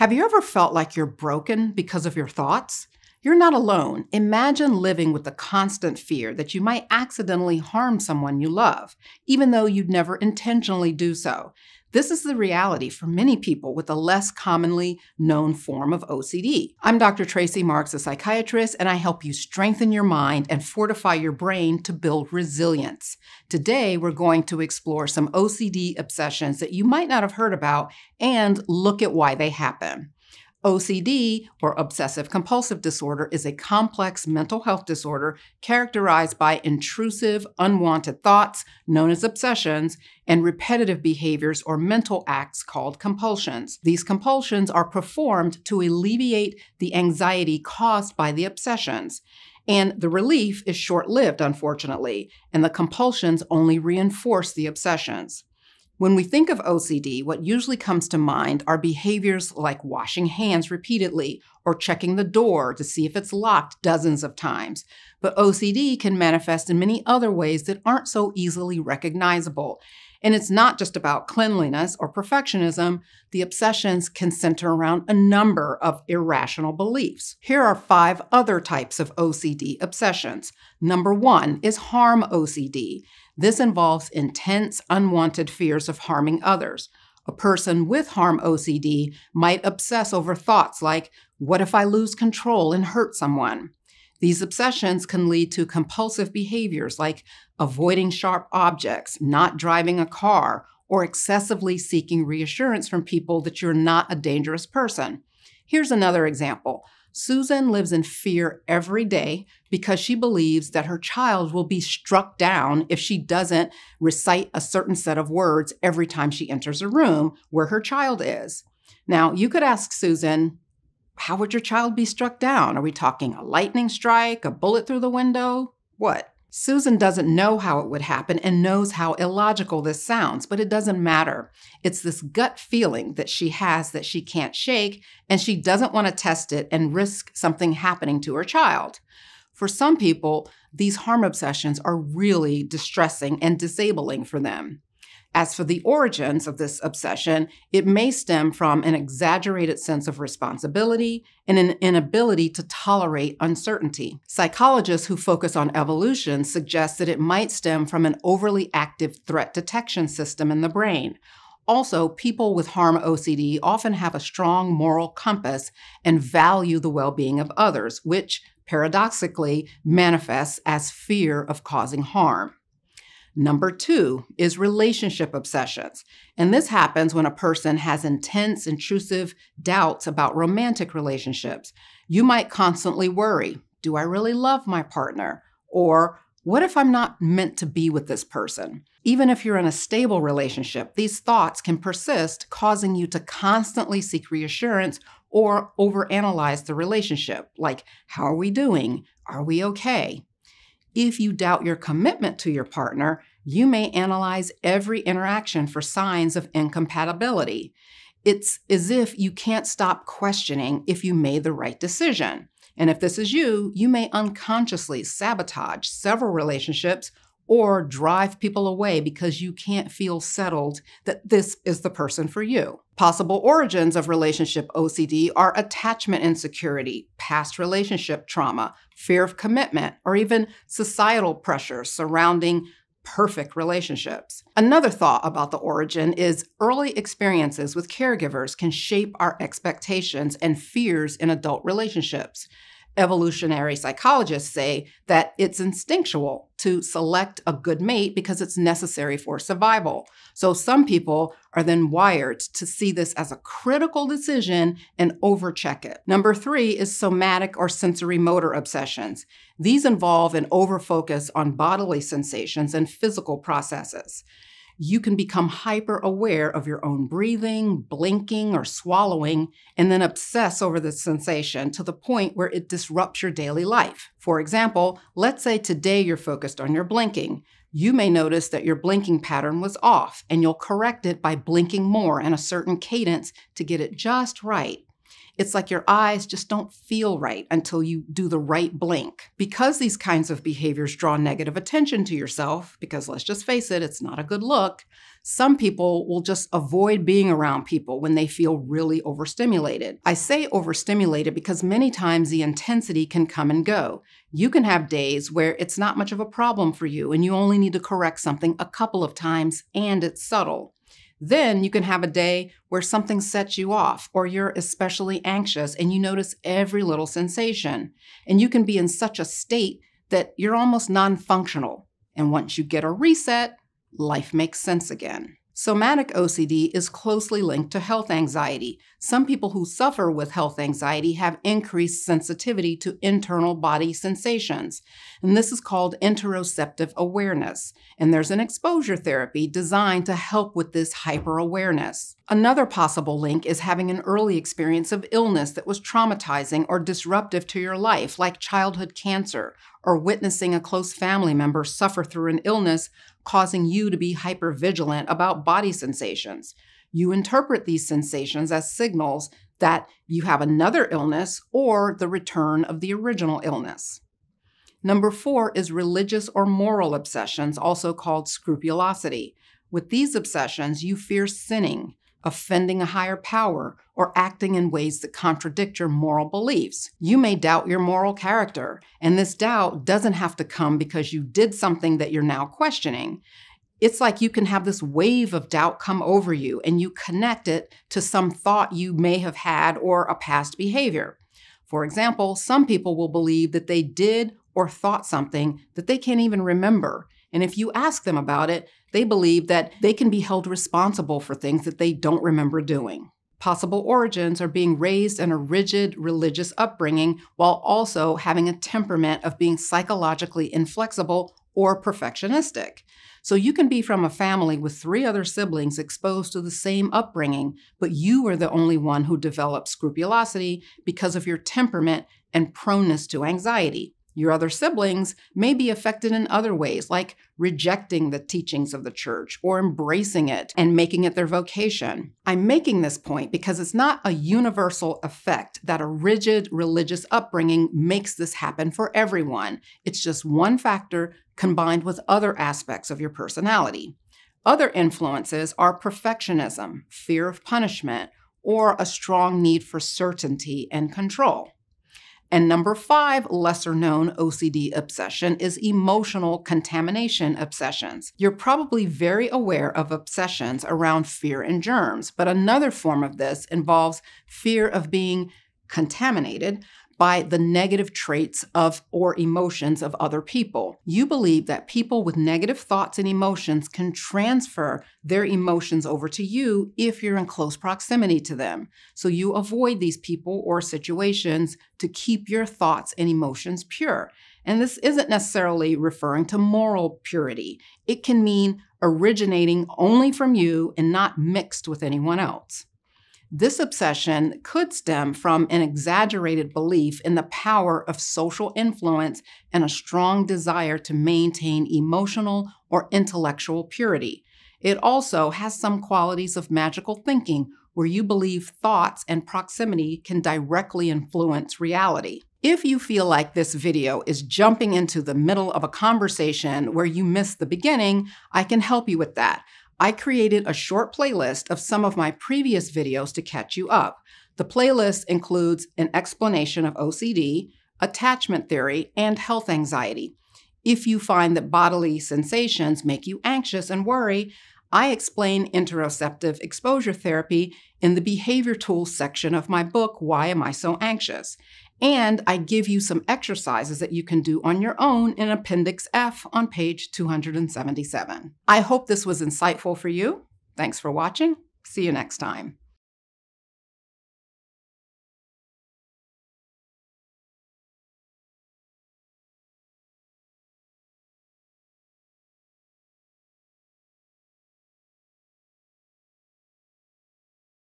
Have you ever felt like you're broken because of your thoughts? You're not alone. Imagine living with the constant fear that you might accidentally harm someone you love, even though you'd never intentionally do so. This is the reality for many people with a less commonly known form of OCD. I'm Dr. Tracey Marks, a psychiatrist, and I help you strengthen your mind and fortify your brain to build resilience. Today, we're going to explore some OCD obsessions that you might not have heard about and look at why they happen. OCD, or obsessive compulsive disorder, is a complex mental health disorder characterized by intrusive, unwanted thoughts, known as obsessions, and repetitive behaviors or mental acts called compulsions. These compulsions are performed to alleviate the anxiety caused by the obsessions. And the relief is short lived, unfortunately, and the compulsions only reinforce the obsessions. When we think of OCD, what usually comes to mind are behaviors like washing hands repeatedly or checking the door to see if it's locked dozens of times. But OCD can manifest in many other ways that aren't so easily recognizable. And it's not just about cleanliness or perfectionism. The obsessions can center around a number of irrational beliefs. Here are five other types of OCD obsessions. Number one is harm OCD. This involves intense, unwanted fears of harming others. A person with harm OCD might obsess over thoughts like, what if I lose control and hurt someone? These obsessions can lead to compulsive behaviors like avoiding sharp objects, not driving a car, or excessively seeking reassurance from people that you're not a dangerous person. Here's another example. Susan lives in fear every day because she believes that her child will be struck down if she doesn't recite a certain set of words every time she enters a room where her child is. Now, you could ask Susan, how would your child be struck down? Are we talking a lightning strike, a bullet through the window? What? Susan doesn't know how it would happen and knows how illogical this sounds, but it doesn't matter. It's this gut feeling that she has that she can't shake, and she doesn't want to test it and risk something happening to her child. For some people, these harm obsessions are really distressing and disabling for them. As for the origins of this obsession, it may stem from an exaggerated sense of responsibility and an inability to tolerate uncertainty. Psychologists who focus on evolution suggest that it might stem from an overly active threat detection system in the brain. Also, people with harm OCD often have a strong moral compass and value the well being of others, which paradoxically manifests as fear of causing harm. Number two is relationship obsessions. And this happens when a person has intense, intrusive doubts about romantic relationships. You might constantly worry Do I really love my partner? Or what if I'm not meant to be with this person? Even if you're in a stable relationship, these thoughts can persist, causing you to constantly seek reassurance or overanalyze the relationship. Like, how are we doing? Are we okay? If you doubt your commitment to your partner, you may analyze every interaction for signs of incompatibility. It's as if you can't stop questioning if you made the right decision. And if this is you, you may unconsciously sabotage several relationships or drive people away because you can't feel settled that this is the person for you. Possible origins of relationship OCD are attachment insecurity, past relationship trauma, fear of commitment, or even societal pressures surrounding perfect relationships. Another thought about the origin is early experiences with caregivers can shape our expectations and fears in adult relationships evolutionary psychologists say that it's instinctual to select a good mate because it's necessary for survival. So some people are then wired to see this as a critical decision and overcheck it. Number three is somatic or sensorimotor obsessions. These involve an overfocus on bodily sensations and physical processes you can become hyper aware of your own breathing, blinking, or swallowing, and then obsess over the sensation to the point where it disrupts your daily life. For example, let's say today you're focused on your blinking. You may notice that your blinking pattern was off, and you'll correct it by blinking more in a certain cadence to get it just right. It's like your eyes just don't feel right until you do the right blink. Because these kinds of behaviors draw negative attention to yourself, because let's just face it, it's not a good look, some people will just avoid being around people when they feel really overstimulated. I say overstimulated because many times the intensity can come and go. You can have days where it's not much of a problem for you and you only need to correct something a couple of times and it's subtle. Then you can have a day where something sets you off, or you're especially anxious and you notice every little sensation. And you can be in such a state that you're almost non functional. And once you get a reset, life makes sense again. Somatic OCD is closely linked to health anxiety. Some people who suffer with health anxiety have increased sensitivity to internal body sensations, and this is called interoceptive awareness. And there's an exposure therapy designed to help with this hyper awareness. Another possible link is having an early experience of illness that was traumatizing or disruptive to your life, like childhood cancer, or witnessing a close family member suffer through an illness causing you to be hypervigilant about body sensations. You interpret these sensations as signals that you have another illness or the return of the original illness. Number four is religious or moral obsessions, also called scrupulosity. With these obsessions, you fear sinning, offending a higher power, or acting in ways that contradict your moral beliefs. You may doubt your moral character, and this doubt doesn't have to come because you did something that you're now questioning. It's like you can have this wave of doubt come over you and you connect it to some thought you may have had or a past behavior. For example, some people will believe that they did or thought something that they can't even remember. And if you ask them about it, they believe that they can be held responsible for things that they don't remember doing. Possible origins are being raised in a rigid religious upbringing while also having a temperament of being psychologically inflexible or perfectionistic. So you can be from a family with three other siblings exposed to the same upbringing, but you are the only one who developed scrupulosity because of your temperament and proneness to anxiety. Your other siblings may be affected in other ways, like rejecting the teachings of the church or embracing it and making it their vocation. I'm making this point because it's not a universal effect that a rigid religious upbringing makes this happen for everyone. It's just one factor combined with other aspects of your personality. Other influences are perfectionism, fear of punishment, or a strong need for certainty and control. And number five, lesser known OCD obsession is emotional contamination obsessions. You're probably very aware of obsessions around fear and germs, but another form of this involves fear of being contaminated by the negative traits of or emotions of other people. You believe that people with negative thoughts and emotions can transfer their emotions over to you if you're in close proximity to them. So you avoid these people or situations to keep your thoughts and emotions pure. And this isn't necessarily referring to moral purity. It can mean originating only from you and not mixed with anyone else. This obsession could stem from an exaggerated belief in the power of social influence and a strong desire to maintain emotional or intellectual purity. It also has some qualities of magical thinking, where you believe thoughts and proximity can directly influence reality. If you feel like this video is jumping into the middle of a conversation where you missed the beginning, I can help you with that. I created a short playlist of some of my previous videos to catch you up. The playlist includes an explanation of OCD, attachment theory, and health anxiety. If you find that bodily sensations make you anxious and worry, I explain interoceptive exposure therapy in the behavior tools section of my book, Why Am I So Anxious? And I give you some exercises that you can do on your own in Appendix F on page 277. I hope this was insightful for you. Thanks for watching. See you next time.